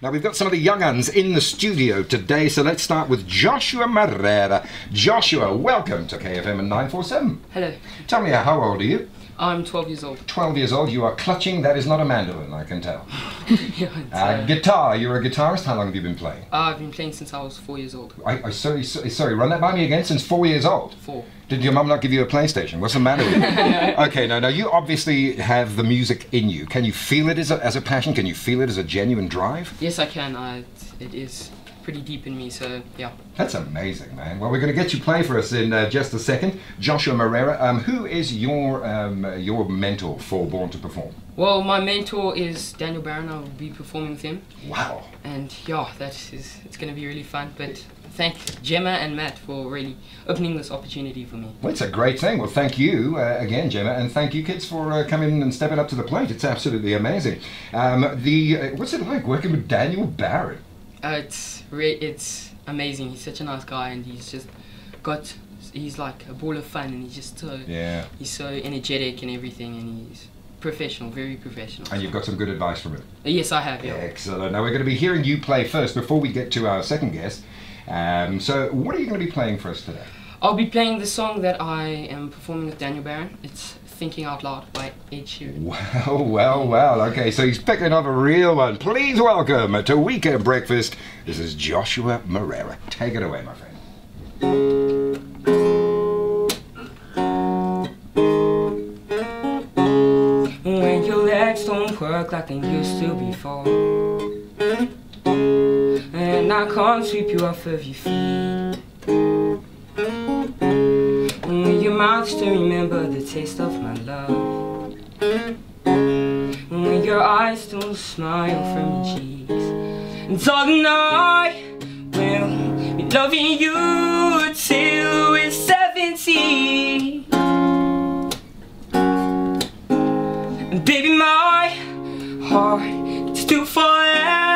Now we've got some of the young uns in the studio today, so let's start with Joshua Moreira. Joshua, welcome to KFM and 947. Hello, Tell me, how old are you? I'm 12 years old. 12 years old, you are clutching, that is not a mandolin, I can tell. yeah, Uh, uh, guitar, you're a guitarist, how long have you been playing? I've been playing since I was four years old. I, I sorry, sorry, sorry, run that by me again, since four years old. Four. Did your mum not give you a PlayStation? What's the matter with you? okay, no, no, you obviously have the music in you. Can you feel it as a, as a passion? Can you feel it as a genuine drive? Yes, I can. I, it is pretty deep in me, so yeah. That's amazing, man. Well, we're going to get you play for us in uh, just a second. Joshua Moreira, um, who is your um, your mentor for Born to Perform? Well, my mentor is Daniel Barron. I will be performing with him, Wow. and yeah, that is it's going to be really fun. But thank Gemma and Matt for really opening this opportunity for me. Well, it's a great thing. Well, thank you uh, again, Gemma, and thank you, kids, for uh, coming and stepping up to the plate. It's absolutely amazing. Um, the uh, what's it like working with Daniel Barron? Uh, it's re- it's amazing. He's such a nice guy, and he's just got he's like a ball of fun, and he's just so Yeah. he's so energetic and everything, and he's professional, very professional. And you've got some good advice from him. Uh, Yes, I have. Yeah. Excellent. Now we're going to be hearing you play first before we get to our second guest. Um, so, what are you going to be playing for us today? I'll be playing the song that I am performing with Daniel Barron. It's Thinking Out Loud by Ed Sheeran. Well, well, well. Okay, so he's picking up a real one. Please welcome to Weekend Breakfast. This is Joshua Moreira. Take it away, my friend. When your legs don't work like they used to before. And I can't sweep you off of your feet. Mouth to remember the taste of my love. When your eyes don't smile from your cheeks. And darling, I will be loving you till we're 70. And baby, my heart can too fall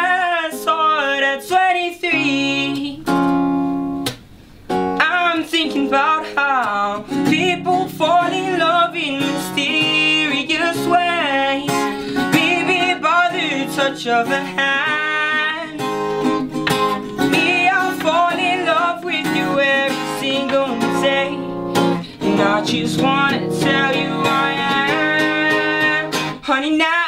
mysterious ways. Baby, by the touch of a hand. Me, I fall in love with you every single day. And I just wanna tell you I am, honey, now.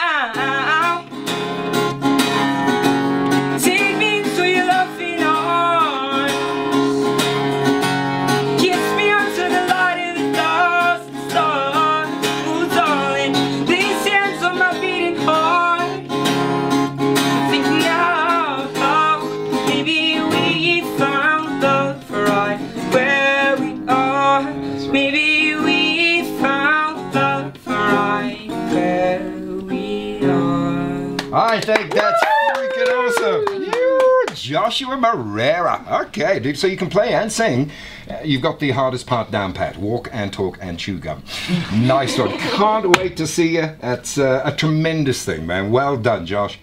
I think that's freaking awesome. You, Joshua Moreira. Okay, dude, so you can play and sing. Uh, you've got the hardest part down pat walk and talk and chew gum. nice one. Can't wait to see you. That's uh, a tremendous thing, man. Well done, Josh.